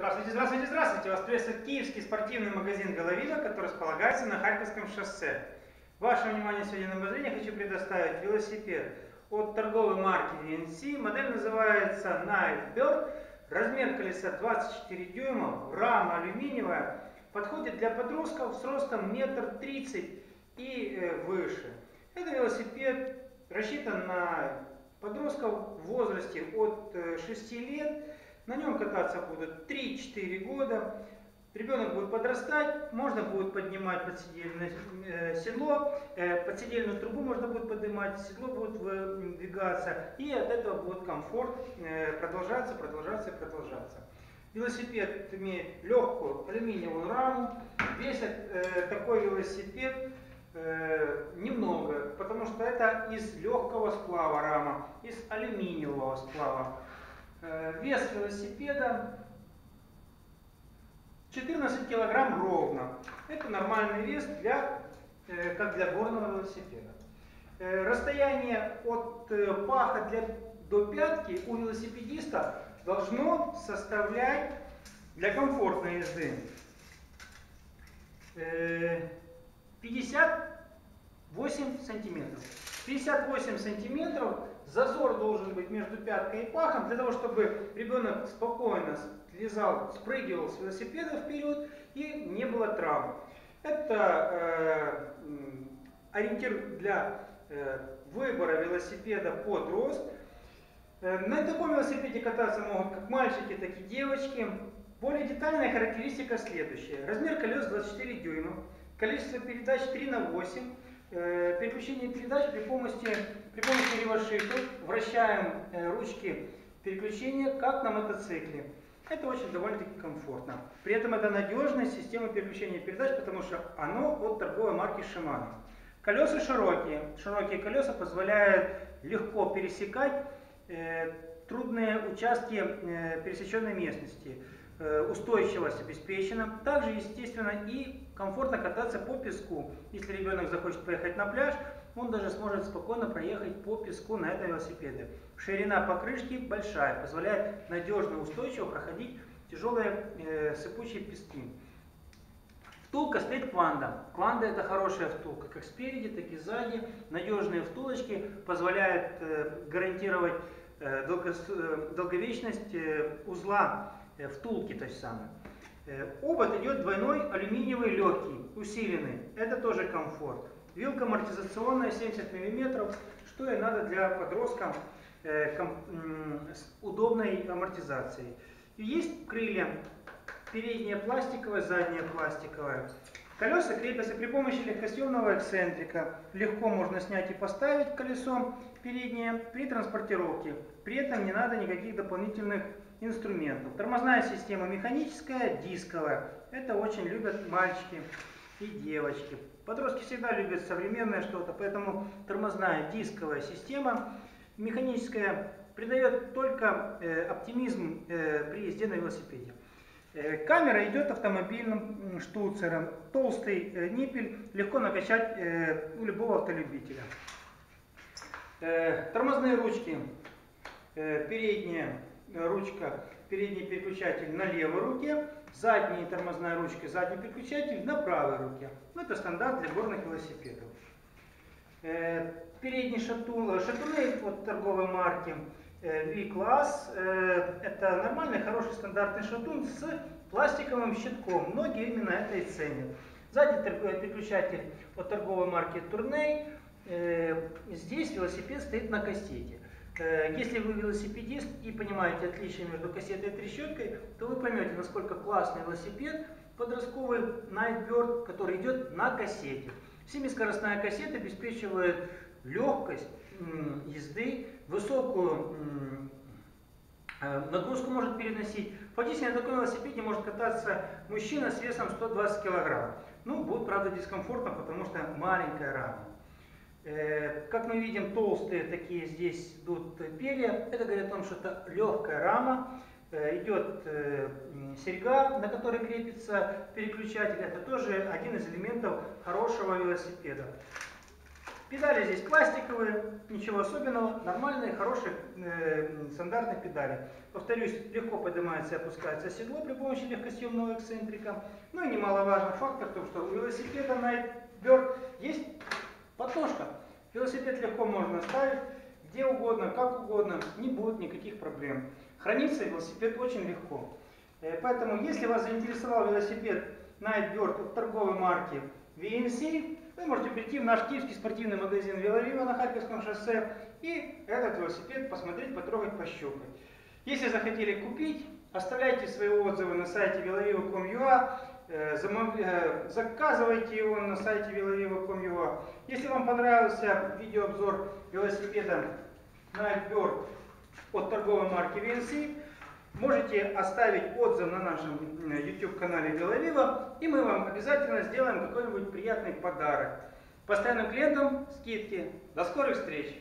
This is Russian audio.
Здравствуйте, здравствуйте, здравствуйте! Вас приветствует киевский спортивный магазин «Головина», который располагается на Харьковском шоссе. Ваше внимание сегодня на обозрение хочу предоставить велосипед от торговой марки VNC. Модель называется Nightbird. Размер колеса 24 дюйма, рама алюминиевая. Подходит для подростков с ростом метр тридцать и э, выше. Это велосипед рассчитан на подростков в возрасте от 6 э, лет на нем кататься будут 3-4 года. Ребенок будет подрастать, можно будет поднимать подседельное э, седло, э, подседельную трубу можно будет поднимать, седло будет выдвигаться, и от этого будет комфорт э, продолжаться, продолжаться продолжаться. Велосипед имеет легкую алюминиевую раму, весит такой велосипед немного, потому что это из легкого сплава рама, из алюминиевого сплава. Э, вес велосипеда 14 килограмм ровно. Это нормальный вес для, э, как для горного велосипеда. Э, расстояние от паха для, до пятки у велосипедиста должно составлять для комфортной езды 58 сантиметров. 58 сантиметров Зазор должен быть между пяткой и пахом, для того, чтобы ребенок спокойно слезал, спрыгивал с велосипеда вперед и не было травм. Это э, ориентир для э, выбора велосипеда под рост. Э, на таком велосипеде кататься могут как мальчики, так и девочки. Более детальная характеристика следующая. Размер колес 24 дюйма, количество передач 3 на 8, Э, переключение передач при помощи, при помощи ревошифта вращаем э, ручки переключения, как на мотоцикле. Это очень довольно-таки комфортно. При этом это надежная система переключения передач, потому что оно от торговой марки Shimano. Колеса широкие. Широкие колеса позволяют легко пересекать э, трудные участки э, пересеченной местности. Э, устойчивость обеспечена. Также, естественно, и комфортно кататься по песку. Если ребенок захочет поехать на пляж, он даже сможет спокойно проехать по песку на этом велосипеде. Ширина покрышки большая, позволяет надежно, устойчиво проходить тяжелые э, сыпучие пески. Втулка стоит кванда. Кванда это хорошая втулка, как спереди, так и сзади. Надежные втулочки позволяют э, гарантировать э, долго, э, долговечность э, узла втулки то есть самое. Э, обод идет двойной алюминиевый легкий, усиленный. Это тоже комфорт. Вилка амортизационная 70 мм, что и надо для подростка э, с удобной амортизацией. Есть крылья, передняя пластиковая, задняя пластиковая. Колеса крепятся при помощи легкосъемного эксцентрика. Легко можно снять и поставить колесо переднее при транспортировке. При этом не надо никаких дополнительных инструментов. Тормозная система механическая, дисковая. Это очень любят мальчики и девочки. Подростки всегда любят современное что-то, поэтому тормозная дисковая система механическая придает только э, оптимизм э, при езде на велосипеде. Э, камера идет автомобильным штуцером. Толстый э, ниппель легко накачать э, у любого автолюбителя. Тормозные ручки. Передняя ручка, передний переключатель на левой руке, задняя тормозная ручка, задний переключатель на правой руке. Ну, это стандарт для горных велосипедов. Э, передний шатун, э, шатуны от торговой марки V-класс. Это нормальный, хороший стандартный шатун с пластиковым щитком. Многие именно это и ценят. Сзади переключатель от торговой марки Tourney. Здесь велосипед стоит на кассете. Э, если вы велосипедист и понимаете отличие между кассетой и трещоткой, то вы поймете, насколько классный велосипед подростковый Nightbird, который идет на кассете. Семискоростная кассета обеспечивает легкость езды, высокую э, нагрузку может переносить. Фактически на таком велосипеде может кататься мужчина с весом 120 кг. Ну, будет, правда, дискомфортно, потому что маленькая рама. Э, как мы видим, толстые такие здесь идут перья. Это говорит о том, что это легкая рама. Э, идет серьга, на которой крепится переключатель. Это тоже один из элементов хорошего велосипеда. Педали здесь пластиковые, ничего особенного, нормальные, хорошие, э, стандартные педали. Повторюсь, легко поднимается и опускается седло при помощи легкосъемного эксцентрика. Ну и немаловажный фактор в том, что у велосипеда Nightbird есть подножка. Велосипед легко можно ставить где угодно, как угодно, не будет никаких проблем. Хранится велосипед очень легко. Э, поэтому, если вас заинтересовал велосипед Nightbird от торговой марки VNC, вы можете прийти в наш киевский спортивный магазин Веловива на Харьковском шоссе и этот велосипед посмотреть, потрогать, пощупать. Если захотели купить, оставляйте свои отзывы на сайте veloviva.com.ua, э, э, заказывайте его на сайте veloviva.com.ua. Если вам понравился видеообзор велосипеда Nightbird от торговой марки VNC, Можете оставить отзыв на нашем YouTube канале Беловива, и мы вам обязательно сделаем какой-нибудь приятный подарок. Постоянным клиентам скидки. До скорых встреч!